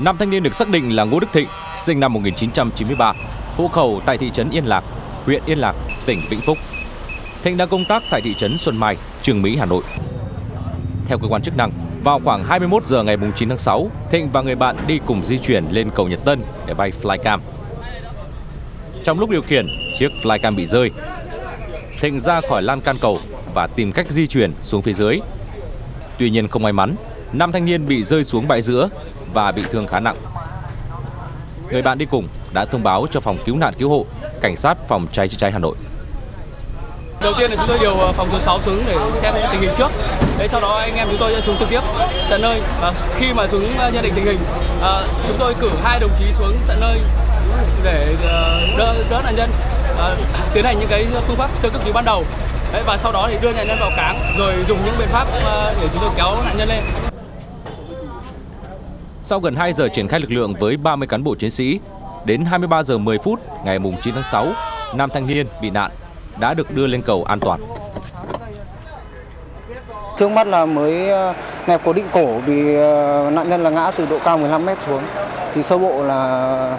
Nam thanh niên được xác định là Ngô Đức Thịnh, sinh năm 1993, hộ khẩu tại thị trấn Yên Lạc, huyện Yên Lạc, tỉnh Vĩnh Phúc. Thịnh đang công tác tại thị trấn Xuân Mai, Trường Mỹ, Hà Nội. Theo cơ quan chức năng, vào khoảng 21 giờ ngày 9 tháng 6, Thịnh và người bạn đi cùng di chuyển lên cầu Nhật Tân để bay flycam. Trong lúc điều khiển, chiếc flycam bị rơi. Thịnh ra khỏi lan can cầu và tìm cách di chuyển xuống phía dưới. Tuy nhiên không may mắn, năm thanh niên bị rơi xuống bãi giữa và bị thương khá nặng. Người bạn đi cùng đã thông báo cho phòng cứu nạn cứu hộ, cảnh sát phòng cháy chữa cháy Hà Nội. Đầu tiên là chúng tôi điều ờ, phòng số 6 xuống để xem tình hình trước. Đấy sau đó anh em chúng tôi sẽ xuống trực tiếp tận nơi và khi mà xuống ờ, nhận định tình hình, ờ, chúng tôi cử hai đồng chí xuống tận nơi để đỡ đỡ nạn nhân tiến hành những cái phương pháp sơ cấp cứu ban đầu. Đấy, và sau đó thì đưa nạn nhân vào cáng rồi dùng những biện pháp để chúng tôi kéo nạn nhân lên. Sau gần 2 giờ triển khai lực lượng với 30 cán bộ chiến sĩ, đến 23 giờ 10 phút ngày 9 tháng 6, nam thanh niên bị nạn đã được đưa lên cầu an toàn. Trước mắt là mới ờ, nẹp cố định cổ vì ờ, nạn nhân là ngã từ độ cao 15 mét xuống. Thì sơ bộ là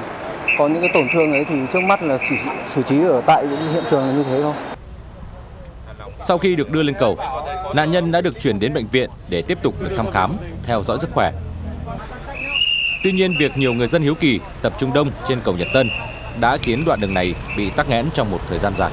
có những cái tổn thương ấy thì trước mắt là chỉ xử trí ở tại hiện trường là như thế thôi. Sau khi được đưa lên cầu, nạn nhân đã được chuyển đến bệnh viện để tiếp tục được thăm khám, theo dõi sức khỏe. Tuy nhiên, việc nhiều người dân hiếu kỳ tập trung đông trên cầu Nhật Tân đã khiến đoạn đường này bị tắc nghẽn trong một thời gian dài.